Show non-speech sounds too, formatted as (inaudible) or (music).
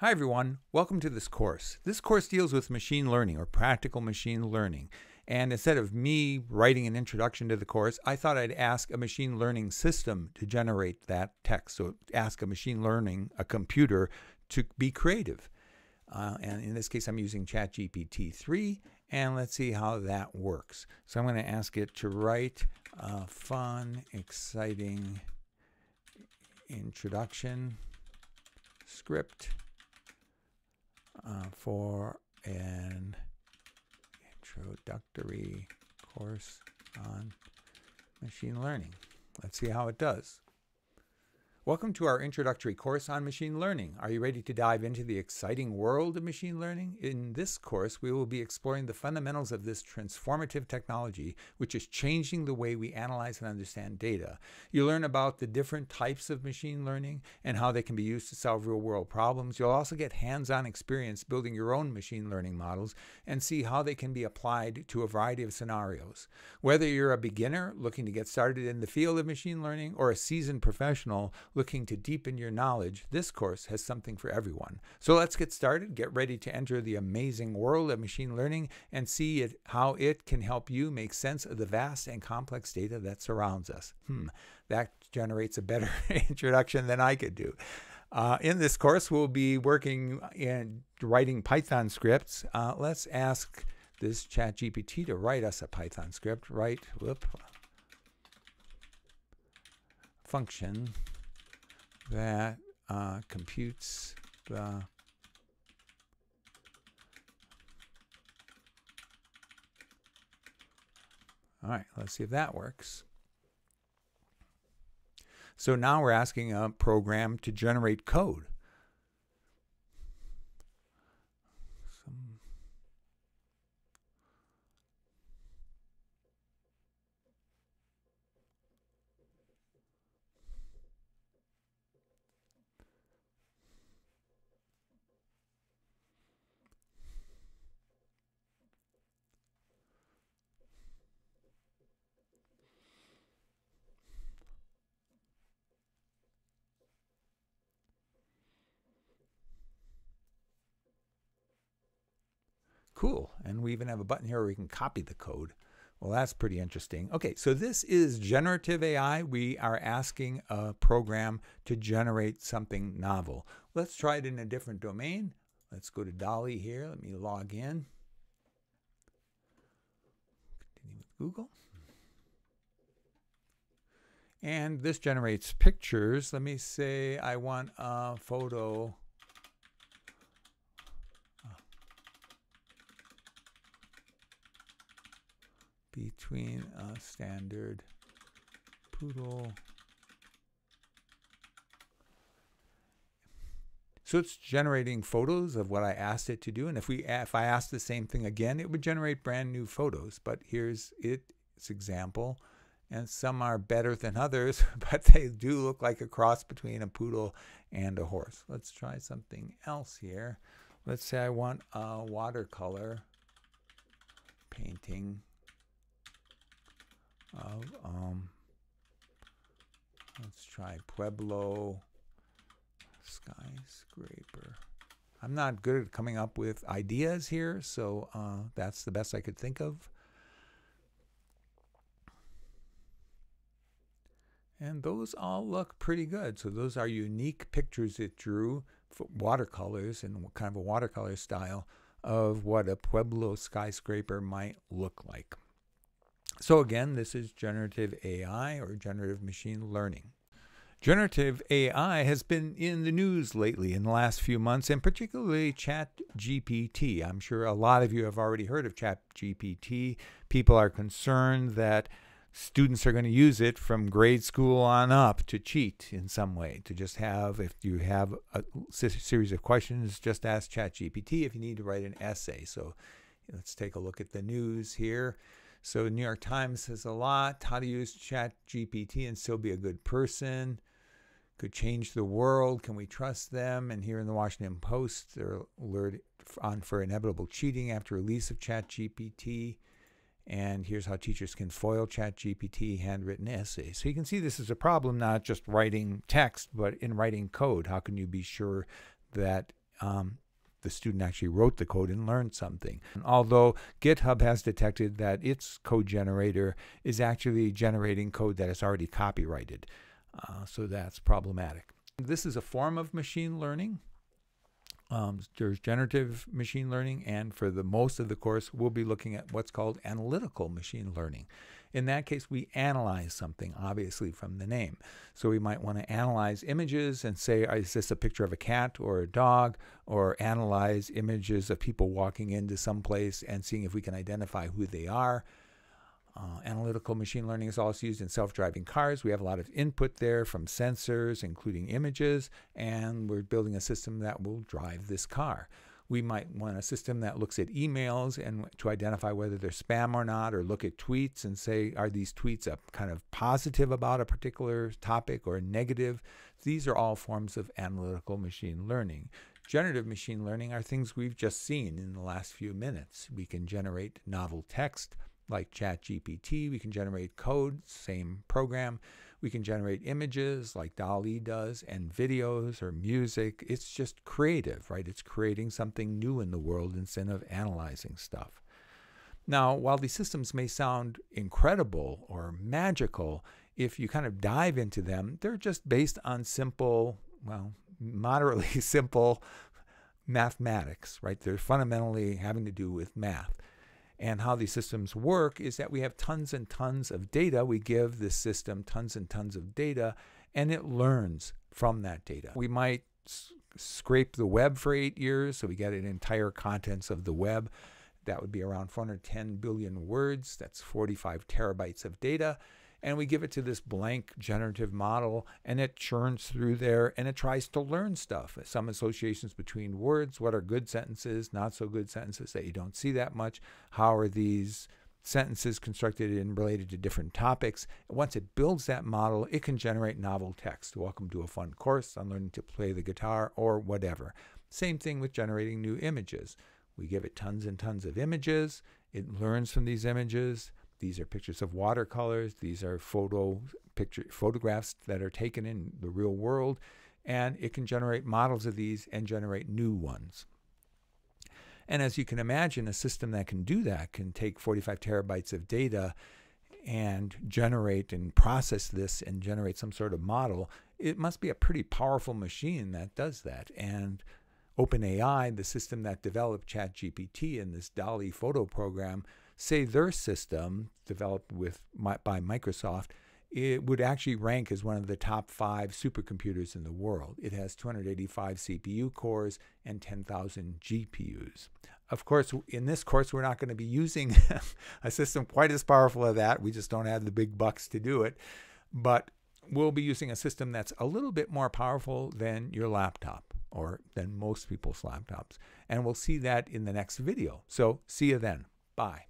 Hi everyone, welcome to this course. This course deals with machine learning or practical machine learning. And instead of me writing an introduction to the course, I thought I'd ask a machine learning system to generate that text. So ask a machine learning, a computer, to be creative. Uh, and in this case, I'm using ChatGPT 3, and let's see how that works. So I'm going to ask it to write a fun, exciting introduction script for an introductory course on machine learning. Let's see how it does. Welcome to our introductory course on machine learning. Are you ready to dive into the exciting world of machine learning? In this course, we will be exploring the fundamentals of this transformative technology, which is changing the way we analyze and understand data. You'll learn about the different types of machine learning and how they can be used to solve real world problems. You'll also get hands on experience building your own machine learning models and see how they can be applied to a variety of scenarios. Whether you're a beginner looking to get started in the field of machine learning or a seasoned professional, looking to deepen your knowledge, this course has something for everyone. So let's get started. Get ready to enter the amazing world of machine learning and see it, how it can help you make sense of the vast and complex data that surrounds us. Hmm, that generates a better (laughs) introduction than I could do. Uh, in this course, we'll be working in writing Python scripts. Uh, let's ask this chat GPT to write us a Python script. Write, whoop, function that uh, computes the All right, let's see if that works. So now we're asking a program to generate code. Cool. And we even have a button here where we can copy the code. Well, that's pretty interesting. Okay, so this is generative AI. We are asking a program to generate something novel. Let's try it in a different domain. Let's go to DALL-E here. Let me log in. Continue with Google. And this generates pictures. Let me say I want a photo between a standard poodle. So it's generating photos of what I asked it to do. And if we if I ask the same thing again, it would generate brand new photos. But here's its example. And some are better than others, (laughs) but they do look like a cross between a poodle and a horse. Let's try something else here. Let's say I want a watercolor painting of um let's try Pueblo skyscraper. I'm not good at coming up with ideas here, so uh, that's the best I could think of. And those all look pretty good. So those are unique pictures it drew for watercolors and kind of a watercolor style of what a Pueblo skyscraper might look like. So again, this is generative AI or generative machine learning. Generative AI has been in the news lately in the last few months, and particularly ChatGPT. I'm sure a lot of you have already heard of ChatGPT. People are concerned that students are going to use it from grade school on up to cheat in some way, to just have, if you have a series of questions, just ask ChatGPT if you need to write an essay. So let's take a look at the news here. So the New York Times says a lot. How to use Chat GPT and still be a good person. Could change the world. Can we trust them? And here in the Washington Post, they're alerted on for inevitable cheating after release of Chat GPT. And here's how teachers can foil Chat GPT handwritten essays. So you can see this is a problem, not just writing text, but in writing code. How can you be sure that um, the student actually wrote the code and learned something. Although GitHub has detected that its code generator is actually generating code that is already copyrighted. Uh, so that's problematic. This is a form of machine learning. Um, there's generative machine learning, and for the most of the course, we'll be looking at what's called analytical machine learning. In that case, we analyze something, obviously, from the name. So we might want to analyze images and say, is this a picture of a cat or a dog? Or analyze images of people walking into some place and seeing if we can identify who they are. Uh, analytical machine learning is also used in self driving cars. We have a lot of input there from sensors, including images, and we're building a system that will drive this car. We might want a system that looks at emails and to identify whether they're spam or not, or look at tweets and say, are these tweets a kind of positive about a particular topic or negative? These are all forms of analytical machine learning. Generative machine learning are things we've just seen in the last few minutes. We can generate novel text like ChatGPT. We can generate code, same program. We can generate images like DALL-E does and videos or music. It's just creative, right? It's creating something new in the world instead of analyzing stuff. Now, while these systems may sound incredible or magical, if you kind of dive into them, they're just based on simple, well, moderately (laughs) simple mathematics, right? They're fundamentally having to do with math. And how these systems work is that we have tons and tons of data. We give this system tons and tons of data, and it learns from that data. We might scrape the web for eight years, so we get an entire contents of the web. That would be around 410 billion words. That's 45 terabytes of data and we give it to this blank generative model and it churns through there and it tries to learn stuff. Some associations between words what are good sentences not so good sentences that you don't see that much how are these sentences constructed and related to different topics. Once it builds that model it can generate novel text. Welcome to a fun course on learning to play the guitar or whatever. Same thing with generating new images. We give it tons and tons of images. It learns from these images these are pictures of watercolors. These are photo picture photographs that are taken in the real world, and it can generate models of these and generate new ones. And as you can imagine, a system that can do that can take 45 terabytes of data and generate and process this and generate some sort of model. It must be a pretty powerful machine that does that. And OpenAI, the system that developed ChatGPT and this DALL-E photo program, say their system developed with by Microsoft it would actually rank as one of the top five supercomputers in the world. It has 285 CPU cores and 10,000 GPUs. Of course, in this course, we're not going to be using (laughs) a system quite as powerful as that. We just don't have the big bucks to do it. But we'll be using a system that's a little bit more powerful than your laptop or than most people's laptops. And we'll see that in the next video. So see you then. Bye.